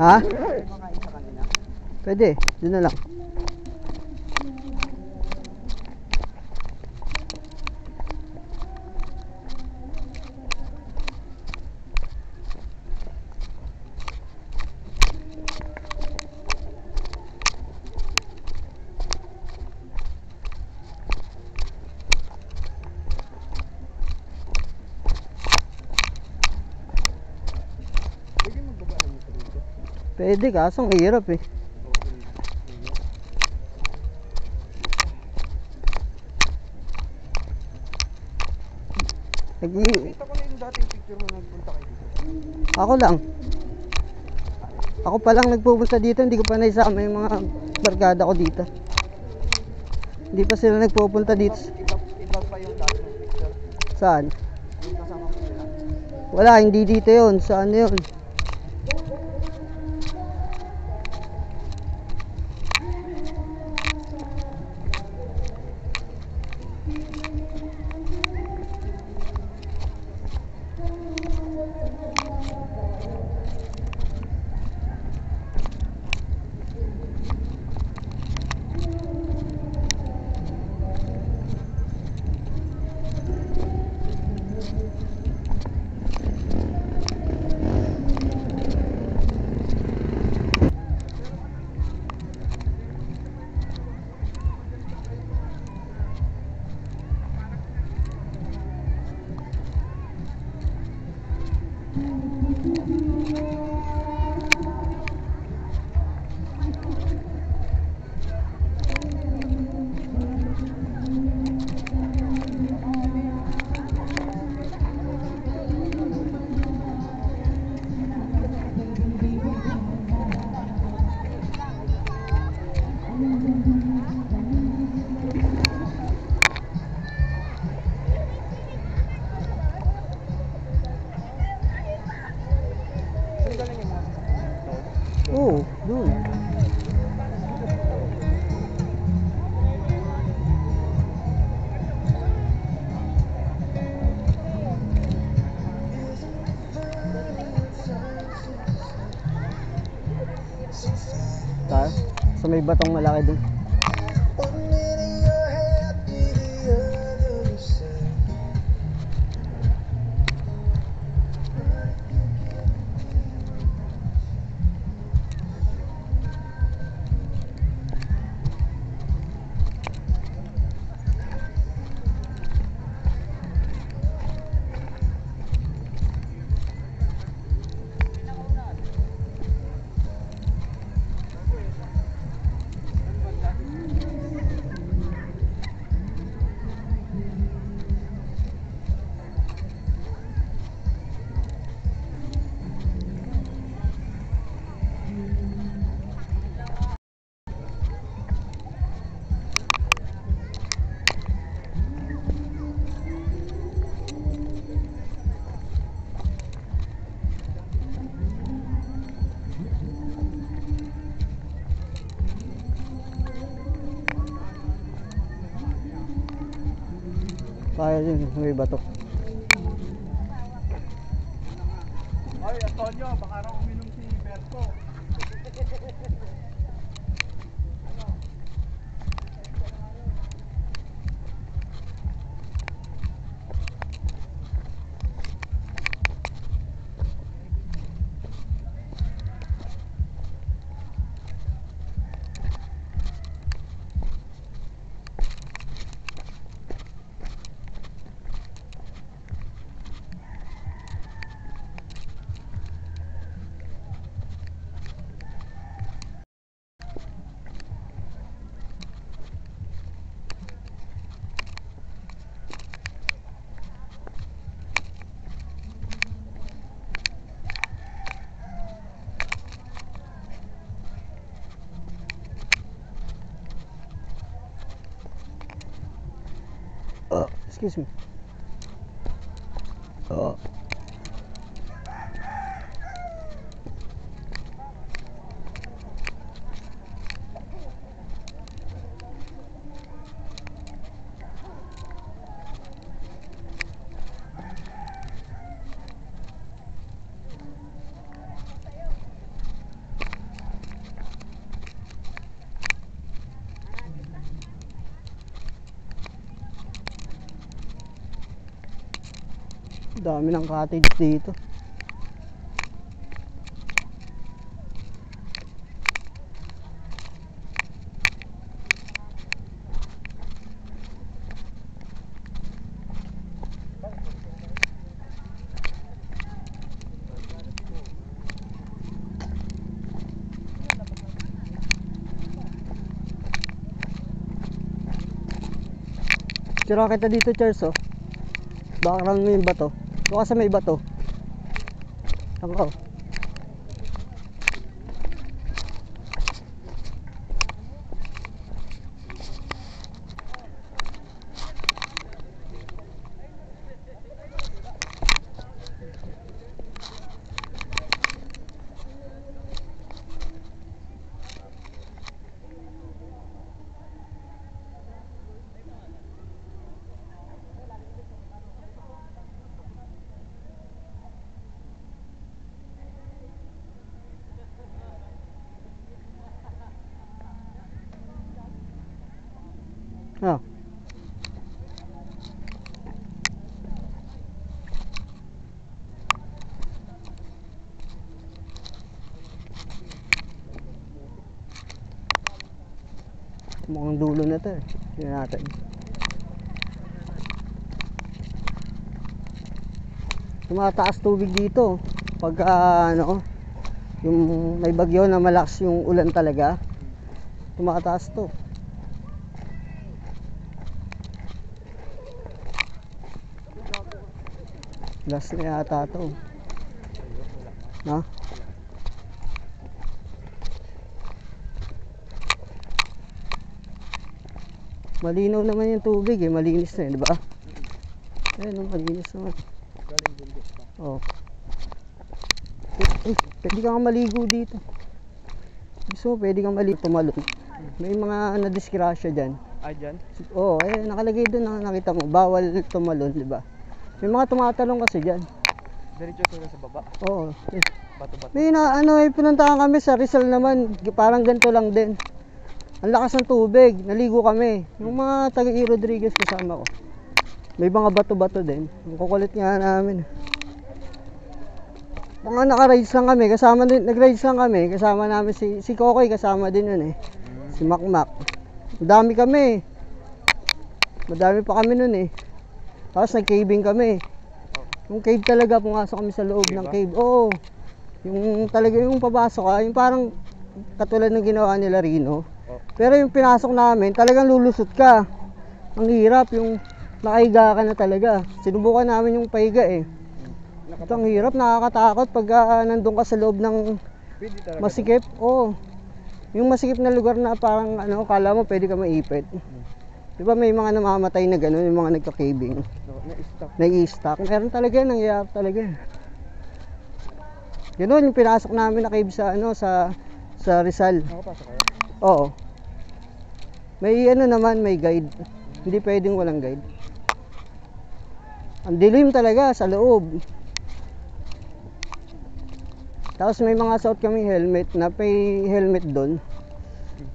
Ha? Pwede, doon na lang. Pwede magbaba ng ito dito. Pwede, kaso ang hirap eh. Nag Kita ko na yung dating picture mo nagpunta kayo dito. ako lang. Ako pa lang nagpupunta dito, hindi ko pa naisama yung mga barkada ko dito. Hindi pa sila nagpupunta dito. Iba, iba pa yung dating picture. Saan? Wala, hindi dito yun. Saan yun? ごめんなさい。Ta, sa may batong malaki dun. Kaya din, may bato. Excuse me. Dami ng cottage dito. Tira kita dito, Charles, oh. Background mo yung bato. Kasi may bato. Ako. Ah. Mukhang dulo na to eh. Tingnan natin. Tumataas tubig dito. Pag ah, ano, yung may bagyo na malakas yung ulan talaga. Tumataas to. Last na yata to. Ha? Malinaw naman yung tubig eh, malinis na eh, di ba? Ayun, oh, malinis naman. Galing bundok pa. Oh. Eh, pwede kang maligo dito. Gusto mo, pwede kang maligo tumalon. May mga nadisgrasya dyan. Ah, dyan? Oo, oh, eh, nakalagay doon na nakita mo, bawal tumalon, di ba? May mga tumatalong kasi dyan. Diretso sila sa baba. Oo. eh. Bato-bato. May na, ano, eh, pinuntahan kami sa Rizal naman, parang ganito lang din. Ang lakas ng tubig, naligo kami. Yung mga taga E. Rodriguez kasama ko. May mga bato-bato din. Ang kukulit nga namin. Mga naka-rides lang kami, kasama din, nag-rides lang kami, kasama namin si, si Kokoy, kasama din yun eh. Si Makmak. Madami kami. Madami pa kami nun eh. Tapos nag-caving kami. Yung cave talaga, pumasok kami sa loob ng cave. Oo. Yung talaga yung papasok ka, yung parang katulad ng ginawa nila Rino. Oh. Pero yung pinasok namin, talagang lulusot ka. Ang hirap, yung nakahiga ka na talaga. Sinubukan namin yung pahiga eh. Ito ang hirap, nakakatakot pag ah, nandun ka sa loob ng Pwede talaga. masikip. Oo. Yung masikip na lugar na parang ano, kala mo pwede ka maipit. Di ba may mga namamatay na gano'n, yung mga nagka-caving. No, na-stop. Nai-stack. Meron talaga, nangyayari talaga. Ganun yung pinasok namin na cave sa ano sa sa Rizal. Nakapasok kayo? Oo. May ano naman, may guide. Hindi pwedeng walang guide. Ang dilim talaga sa loob. Tapos may mga suot kaming helmet na may helmet doon.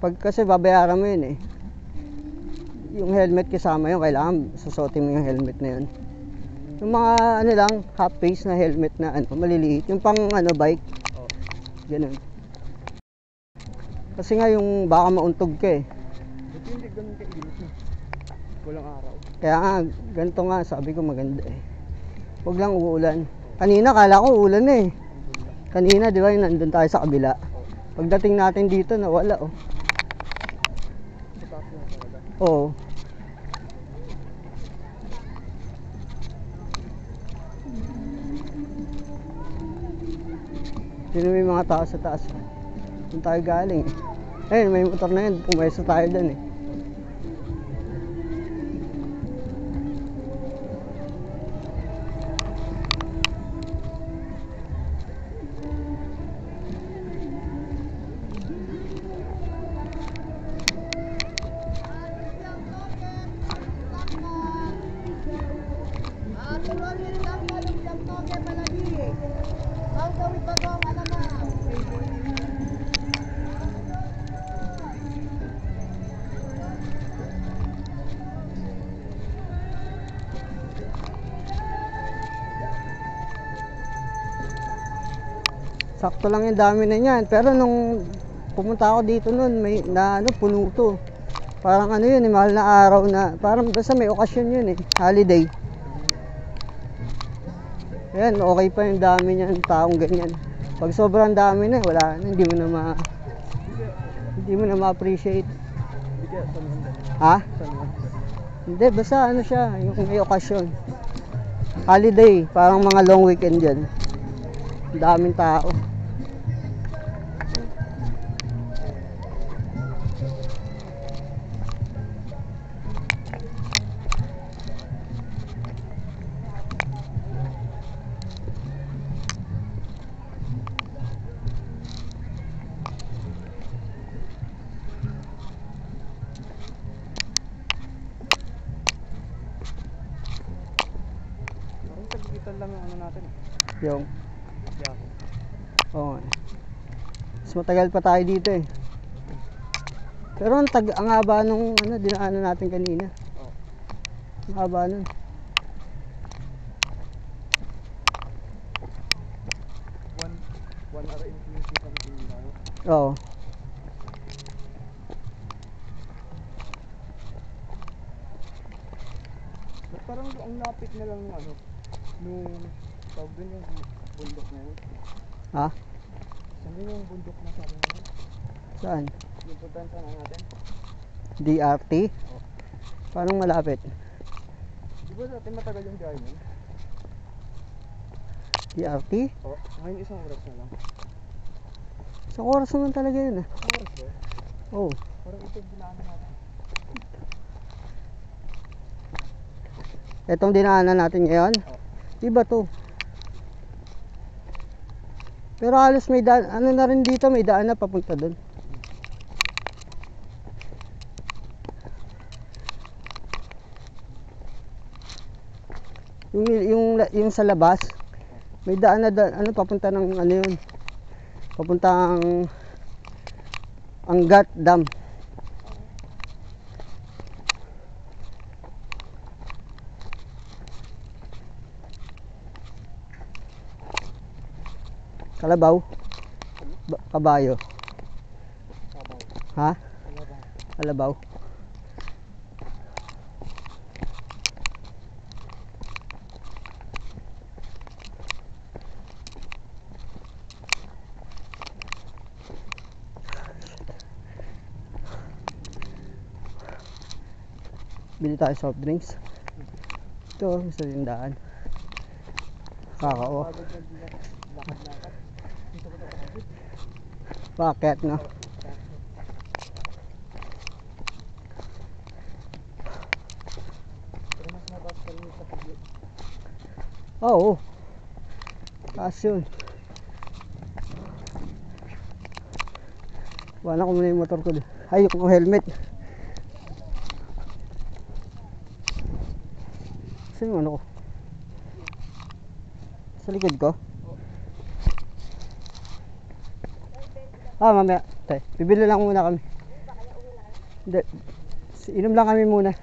Pag kasi babayaran mo yun eh. Yung helmet kasama yun, kailangan susuotin mo yung helmet na yun. Yung mga ano lang, half face na helmet na ano, maliliit. Yung pang ano, bike. Ganun. Kasi nga yung baka mauntog ka eh. Hindi ganun kainit na. Walang araw. Kaya nga, ganito nga, sabi ko maganda eh. Huwag lang uulan. Kanina, kala ko uulan na eh. Kanina, di ba, yung nandun tayo sa kabila. Pagdating natin dito, nawala oh. Oo. Sino may mga tao sa taas? Doon tayo galing eh. Ayun, may motor na yun. Pumesto tayo doon eh. sakto lang yung dami na niyan. Pero nung pumunta ako dito noon may na ano puno to. Parang ano yun eh, mahal na araw na parang basta may okasyon yun eh holiday. Ayan, okay pa yung dami niyan, taong ganyan. Pag sobrang dami na, wala na, hindi mo na ma... Hindi mo na ma-appreciate. Ha? Hindi, basta ano siya, yung may okasyon. Holiday, parang mga long weekend yan. Daming tao. Yung, oo nga. Mas matagal pa tayo dito eh. Pero ang, tag, ang haba nung ano, dinaanan natin kanina. Oo. Ang haba nun. One, one hour and. Oo. Parang ang lapit na lang ano, nung tawag dun yung bundok na yun. Ha? Saan yun yung bundok na sabi mo? Saan? Yung puntahan sana natin. DRT? Parang malapit. Di ba dati matagal yung biyahe? DRT? Oo. Ngayon isang oras na lang. Isang oras naman talaga yun ah. Isang oras ba? Oo. Parang ito yung dinaanan natin. Itong dinaanan natin ngayon? Oo. Iba to. Pero halos may daan, ano na rin dito, may daan na papunta doon. Yung, yung, yung sa labas, may daan na, da, ano, papunta ng, ano yun, papuntang Angat Dam. Kalabaw? Ba- kabayo? Ha? Kalabaw? Bili tayo soft drinks. Ito, sa tindahan. Kakao. Pagod na din lakad-lakad. Dito ko na pagod. Bakit, no? Oo. Taas yun. Wala ko muna yung motor ko. Ay, yung helmet. Saan yung ano ko? Sa likod ko? Ah, mamaya. Tay, bibili lang muna kami. Hindi. Inom lang kami muna.